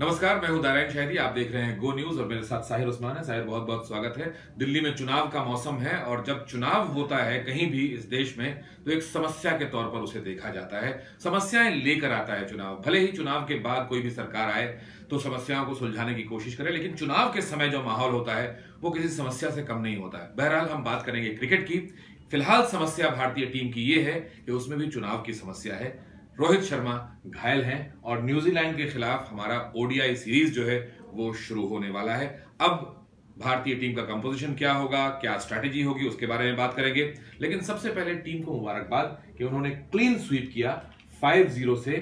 नमस्कार, मैं हूँ दारायण शहरी, आप देख रहे हैं गो न्यूज़ और मेरे साथ साहिर उस्मान है। साहिर बहुत बहुत स्वागत है। दिल्ली में चुनाव का मौसम है और जब चुनाव होता है कहीं भी इस देश में तो एक समस्या के तौर पर उसे देखा जाता है। समस्याएँ लेकर आता है चुनाव। भले ही चुनाव के बाद कोई भी सरकार आए तो समस्याओं को सुलझाने की कोशिश करे, लेकिन चुनाव के समय जो माहौल होता है, वो किसी समस्या से कम नहीं होता है। बहरहाल, हम बात करेंगे क्रिकेट की। फ़िलहाल समस्या भारतीय टीम की ये है कि उसमें भी चुनाव की समस्या है। रोहित शर्मा घायल हैं और न्यूजीलैंड के खिलाफ हमारा ओडीआई सीरीज़ जो है वो शुरू होने वाला है। अब भारतीय टीम का कंपोजिशन क्या होगा क्या स्ट्रैटेजी होगी उसके बारे में बात करेंगे। लेकिन सबसे पहले टीम को मुबारकबाद कि उन्होंने क्लीन स्वीप किया 5-0 से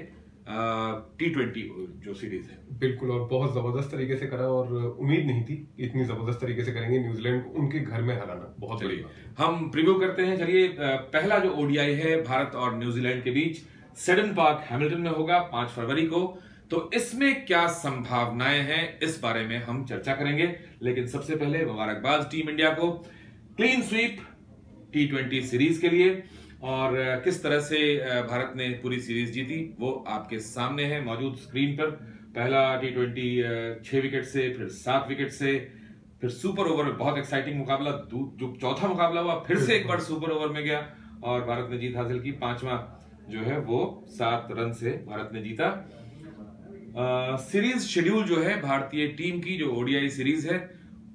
टी ट्वेंटी जो सीरीज़ है। बिल्कुल और बहुत ज़बरदस्त तरीके से करा और उम्मीद नहीं थी इतनी ज़बरदस्त तरीके से करेंगे न्यूजीलैंड को उनके घर में हराना। बहुत चलिए हम प्रीव्यू करते हैं। चलिए पहला जो ओडीआई है भारत और न्यूजीलैंड के बीच सेडन पार्क हैमिल्टन में होगा पाँच फरवरी को। तो इसमें क्या संभावनाएँ हैं इस बारे में हम चर्चा करेंगे। लेकिन सबसे पहले मुबारकबाद टीम इंडिया को। Clean sweep T twenty series के लिए। और किस तरह से भारत ने पूरी सीरीज़ जीती वो आपके सामने है मौजूद स्क्रीन पर। पहला टी ट्वेंटी छह विकेट से फिर सात विकेट से फिर सुपर ओवर में बहुत एक्साइटिंग मुकाबला जो चौथा मुकाबला हुआ फिर से एक बार सुपर ओवर में गया। और भारत ने जीत हासिल की पांचवा। जो है वो सात रन से भारत ने जीता। सीरीज़ शेड्यूल जो है भारतीय टीम की, जो ओडीआई सीरीज़ है,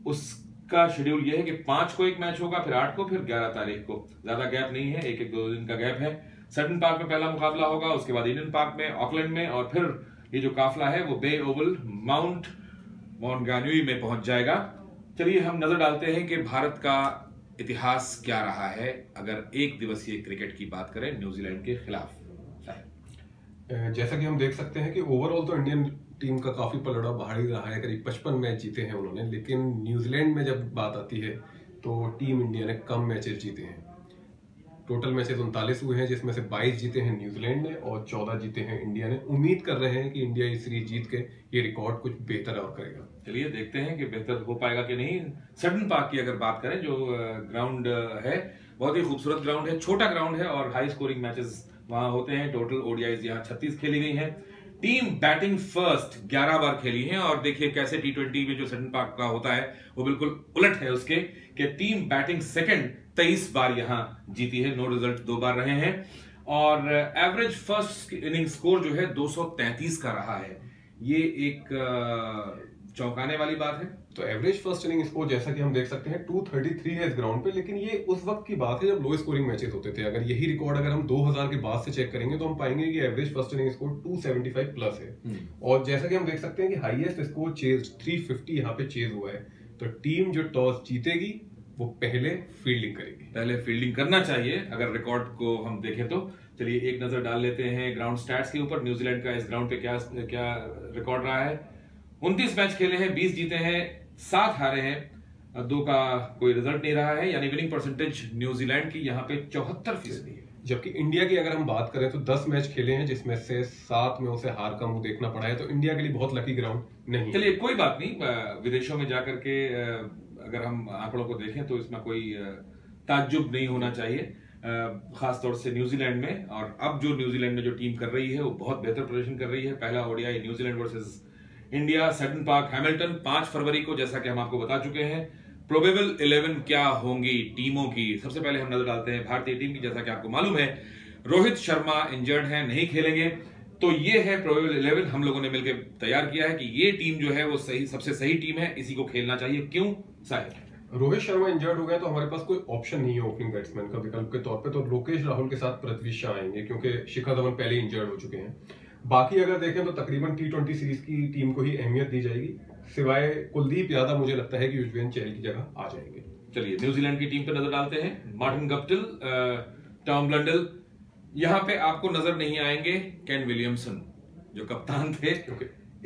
उसका शेड्यूल ये है कि पाँच को एक मैच होगा, फिर आठ को, फिर ग्यारह तारीख को। ज़्यादा गैप नहीं है, एक एक दो दिन का गैप है। सटन पार्क में पहला मुकाबला होगा, उसके बाद इंडियन पार्क में, ऑकलैंड में, और फिर ये जो काफिला है वो बे ओवल माउंट माउंट में पहुँच जाएगा। चलिए हम नज़र डालते हैं कि भारत का इतिहास क्या रहा है? अगर एक दिवसीय क्रिकेट की बात करें, न्यूजीलैंड के खिलाफ। जैसा कि हम देख सकते हैं कि ओवरऑल तो इंडियन टीम का काफ़ी पलड़ा भारी रहा है, करीब पचपन मैच जीते हैं उन्होंने, लेकिन न्यूजीलैंड में जब बात आती है तो टीम इंडिया ने कम मैचेस जीते हैं। टोटल मैचेस उनतालीस हुए हैं, जिसमें से 22 जीते हैं न्यूजीलैंड ने और 14 जीते हैं इंडिया ने। उम्मीद कर रहे हैं कि इंडिया इस सीरीज़ जीत के ये रिकॉर्ड कुछ बेहतर और करेगा। चलिए, देखते हैं कि बेहतर हो पाएगा कि नहीं। सडन पार्क की अगर बात करें, जो ग्राउंड है, बहुत ही खूबसूरत ग्राउंड है, छोटा ग्राउंड है और हाई स्कोरिंग मैचेस वहाँ होते हैं। टोटल ओडियाईज यहाँ छत्तीस खेली गई है। टीम बैटिंग फ़र्स्ट 11 बार खेली है और देखिए कैसे टी ट्वेंटी में जो सडन पार्क का होता है, वो बिल्कुल उलट है उसके कि टीम बैटिंग सेकंड तेईस बार यहाँ जीती है, नो रिज़ल्ट दो बार रहे हैं। और एवरेज फ़र्स्ट इनिंग स्कोर जो है 233 का रहा है। ये एक चौंकाने वाली बात है। तो एवरेज फ़र्स्ट इनिंग स्कोर जैसा कि हम देख सकते हैं 233 है इस ग्राउंड पे लेकिन ये उस वक्त की बात है जब लो स्कोरिंग मैचेस होते थे। अगर यही रिकॉर्ड अगर हम 2000 के बाद से चेक करेंगे तो हम पाएँगे कि average first inning score 275 plus है। हम्म। और जैसा कि हम देख सकते हैं कि हाईएस्ट स्कोर चेज 350 यहाँ पे चेज हुआ है। तो टीम जो टॉस जीतेगी वो पहले फील्डिंग करेगी। पहले फील्डिंग करना चाहिए अगर रिकॉर्ड को हम देखें तो। चलिए एक नज़र डाल लेते हैं ग्राउंड स्टैट्स के ऊपर। न्यूजीलैंड का इस ग्राउंड पे क्या क्या रिकॉर्ड रहा है? उनतीस मैच खेले हैं बीस जीते हैं सात हारे हैं। दो का कोई रिज़ल्ट नहीं रहा है यानी विनिंग परसेंटेज न्यूजीलैंड की यहाँ पे चौहत्तर फ़ीसदी है। जबकि इंडिया की अगर हम बात करें तो दस मैच खेले हैं जिसमें से सात में उसे हार का मुँह देखना पड़ा है तो इंडिया के लिए बहुत लकी ग्राउंड नहीं चलिए कोई बात नहीं विदेशों में जाकर के अगर हम आंकड़ों को देखें तो इसमें कोई ताज्जुब नहीं होना चाहिए। खासतौर से न्यूजीलैंड में और अब जो न्यूजीलैंड में जो टीम कर रही है वो बहुत बेहतर प्रदर्शन कर रही है। पहला ODI New Zealand versus India, Seddon Park, Hamilton, पाँच फरवरी को, जैसा कि हम आपको बता चुके हैं प्रोबेबल इलेवन क्या होंगी टीमों की? सबसे पहले हम नज़र डालते हैं भारतीय टीम की, जैसा कि आपको मालूम है, रोहित शर्मा इंजर्ड है, नहीं खेलेंगे। तो ये है प्रोबेबल इलेवन हम लोगों ने मिलकर तैयार किया है कि ये टीम जो है वो सही, सबसे सही टीम है, इसी को खेलना चाहिए। क्यों? साहिब रोहित शर्मा इंजर्ड हो गया तो हमारे पास कोई ऑप्शन नहीं है ओपनिंग बैट्समैन का विकल्प के तौर पे तो लोकेश राहुल के साथ पृथ्वी शाह आएँगे, क्योंकि शिखर धवन पहले इंजर्ड हो चुके हैं। बाकी अगर देखें तो तकरीबन टी ट्वेंटी सीरीज़ की टीम को ही अहमियत दी जाएगी। सिवाय कुलदीप यादव मुझे लगता है कि युजवेंद्र चहल की जगह आ जाएँगे। चलिए न्यूजीलैंड की टीम पर नज़र डालते हैं। मार्टिन गप्टिल टॉम ब्लंडल यहाँ पे आपको नज़र नहीं आएँगे केन विलियमसन जो कप्तान थे।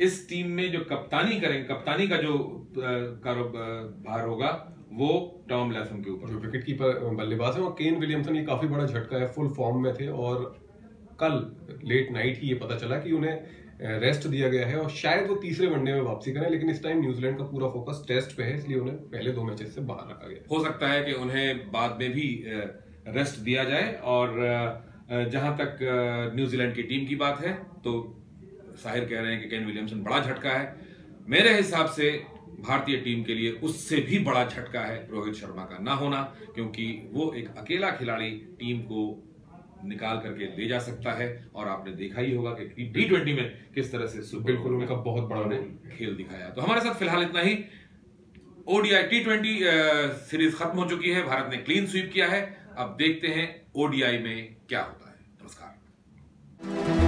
इस टीम में जो कप्तानी करेंगे कप्तानी का जो कारोबार होगा वो टॉम लेथम के ऊपर। जो विकेट कीपर बल्लेबाज है और केन विलियमसन ये काफ़ी बड़ा झटका है फुल फॉर्म में थे और कल लेट नाइट ही ये पता चला कि उन्हें रेस्ट दिया गया है और शायद वो तीसरे वनडे में वापसी करें, लेकिन इस टाइम न्यूजीलैंड का पूरा फोकस टेस्ट पे है, इसलिए उन्हें पहले दो मैचेस से बाहर रखा गया हो। सकता है कि उन्हें बाद में भी रेस्ट दिया जाए और जहाँ तक न्यूजीलैंड की टीम की बात है तो साहिर कह रहे हैं कि केन विलियमसन बड़ा झटका है। मेरे हिसाब से भारतीय टीम के लिए उससे भी बड़ा झटका है रोहित शर्मा का ना होना, क्योंकि वो एक अकेला खिलाड़ी टीम को निकाल करके दे जा सकता है और आपने देखा ही होगा कि टी ट्वेंटी में किस तरह से बिल्कुल उनका बहुत बड़ा ने खेल दिखाया। तो हमारे साथ फ़िलहाल इतना ही। ओडीआई टी ट्वेंटी सीरीज़ खत्म हो चुकी है भारत ने क्लीन स्वीप किया है। अब देखते हैं ओडीआई में क्या होता है। नमस्कार।